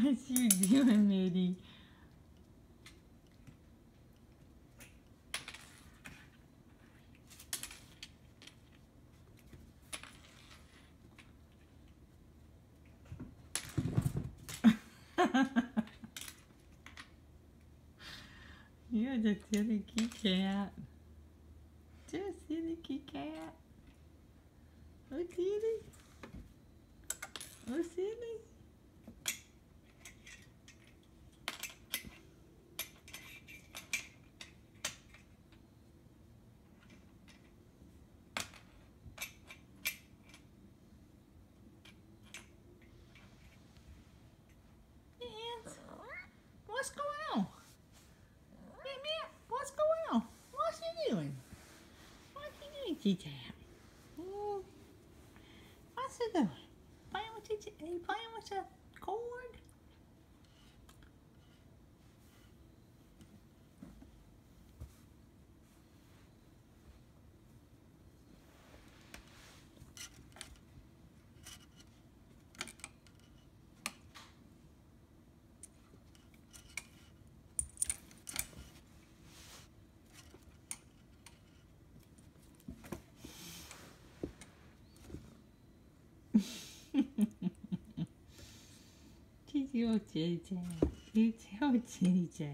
What you doing, Mitty? You're the silly key cat. Just silly cat. Oh, silly. Oh, silly. Doing? What's he doing, T-Tap? Hmm. What's he doing? Playing with T-Tap? Are you playing with the cord? She's your T-Tap. It's your T-Tap.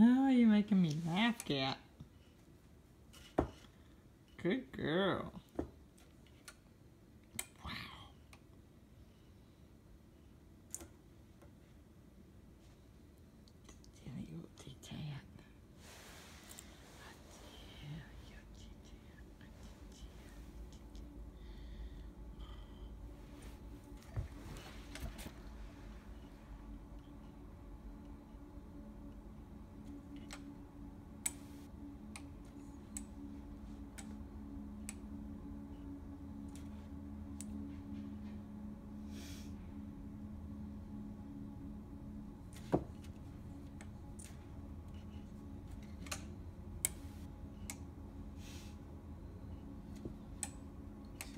oh, you're making me laugh, cat. Good girl. Wow. Tell you what they can. I tell you what they can.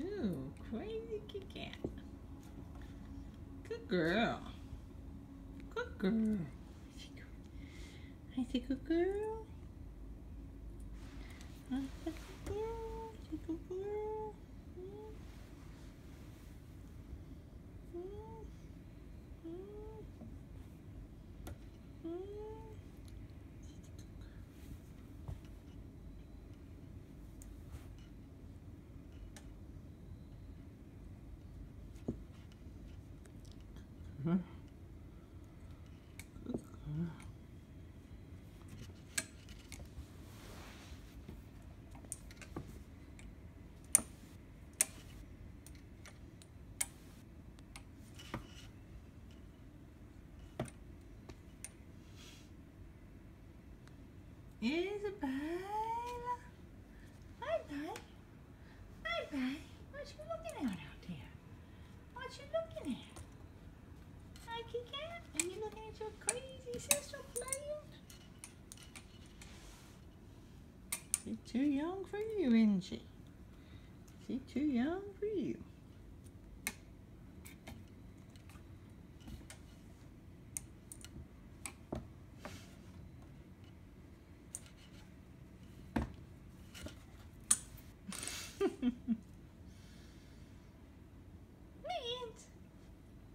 Ooh, kitty cat. Good girl. Good girl. I say good girl. I say good girl. I say good girl. Hmm? Isabella. Hi, bye. Hi, bye. What you looking at out there? What you looking at? Cat. Are you looking at your crazy sister playing? She's too young for you, isn't she? She's too young for you. Mint,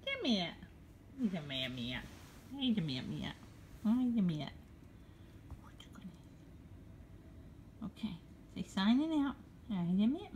come here. He's a man, Mint. He's a man, Mint. Oh, he's a Mint. What you gonna? Okay, say signing out. Right, a Mint,